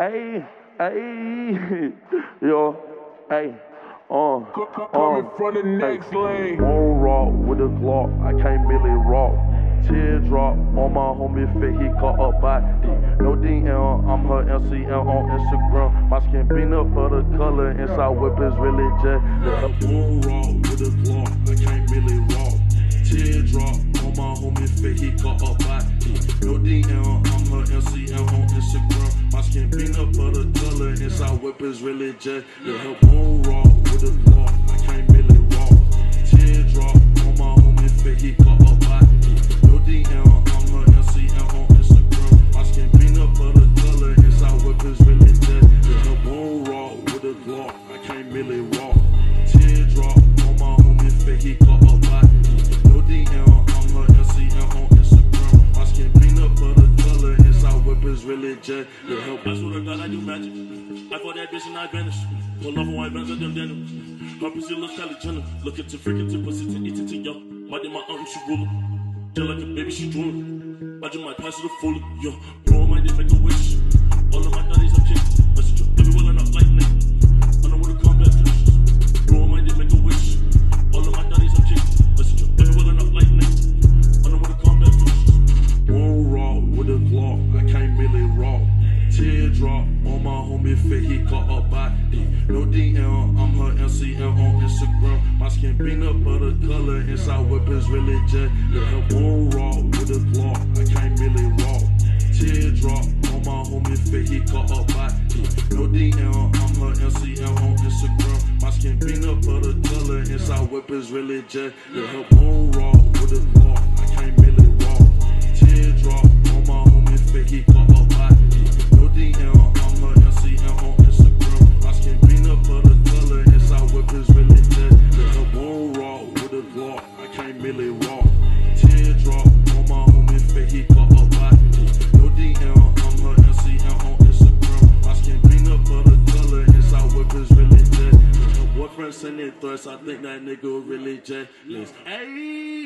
Hey, hey, yo, hey, uh, Coming uh, from the next lane. Won't rock with a Glock, I can't really rock. Teardrop on my homie fit, he caught up by D. No DM, I'm her LCL on Instagram. My skin peanut butter color, inside whip is really jet. Won't rock with a Glock, I can't really rock. Peanut butter color, inside whip is really jet. Yeah, won't rock with a Glock, jet. Yeah, help I swear to God, I do magic. I fought that bitch and I vanished. Pull off on white vans of them denim. Her pussy looks Kylie Jenner. Look at the freaking tip, pussy to eat it to yo. My day, my aunt, she ruler. Just like a baby, she drooling. I just might pass it a fully, yo. Bro, my dick a wish. Teardrop on my homie fit, he caught by D. No DM, I'm her LCL on Instagram. My skin peanut butter color, inside whip really jet. Yeah, won't rock with a Glock, I can't really rock. Teardrop on my homie fit, he caught by D. No DM, I'm her LCL on Instagram. My skin peanut butter color, inside whip really jet. Yeah, won't rock with a Glock, I can't really boyfriend sending threats, I think that nigga really jealous. Hey.